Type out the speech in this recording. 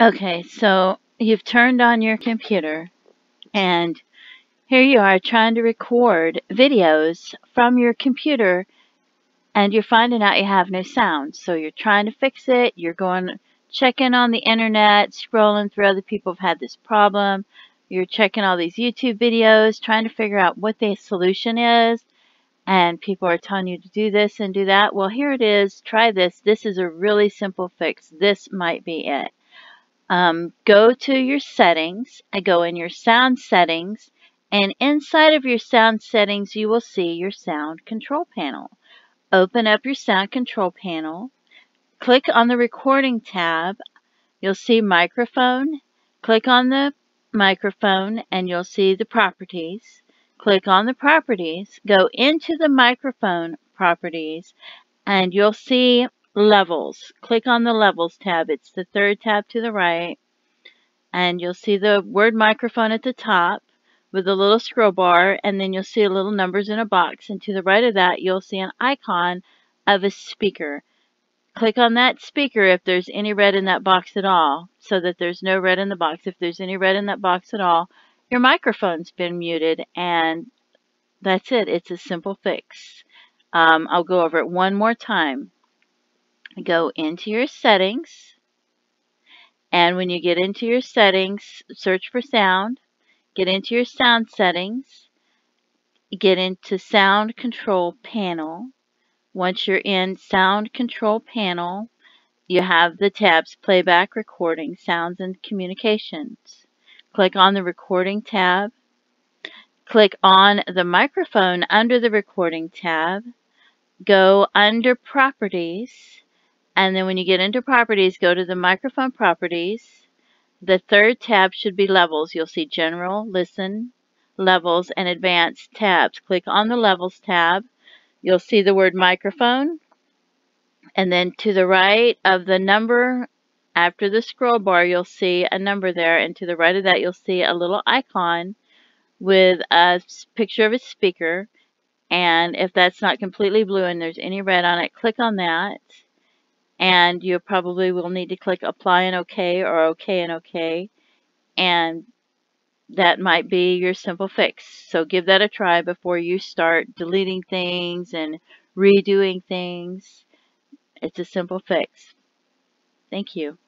Okay, so you've turned on your computer and here you are trying to record videos from your computer and you're finding out you have no sound. So you're trying to fix it, you're going checking on the internet, scrolling through other people have had this problem, you're checking all these YouTube videos, trying to figure out what the solution is, and people are telling you to do this and do that. Well, here it is, try this. This is a really simple fix. This might be it um, go to your settings, I go in your sound settings, and inside of your sound settings, you will see your sound control panel. Open up your sound control panel, click on the recording tab, you'll see microphone, click on the microphone and you'll see the properties. Click on the properties, go into the microphone properties, and you'll see levels. Click on the levels tab. It's the third tab to the right. And you'll see the word microphone at the top with a little scroll bar and then you'll see a little numbers in a box and to the right of that you'll see an icon of a speaker. Click on that speaker if there's any red in that box at all so that there's no red in the box. If there's any red in that box at all, your microphone's been muted and that's it. It's a simple fix. Um, I'll go over it one more time go into your settings. And when you get into your settings, search for sound. Get into your sound settings. Get into sound control panel. Once you're in sound control panel, you have the tabs playback, recording, sounds, and communications. Click on the recording tab. Click on the microphone under the recording tab. Go under properties and then when you get into properties, go to the microphone properties. The third tab should be levels. You'll see general, listen, levels, and advanced tabs. Click on the levels tab. You'll see the word microphone. And then to the right of the number, after the scroll bar, you'll see a number there. And to the right of that, you'll see a little icon with a picture of a speaker. And if that's not completely blue and there's any red on it, click on that and you probably will need to click apply and OK or OK and OK and that might be your simple fix. So give that a try before you start deleting things and redoing things. It's a simple fix. Thank you.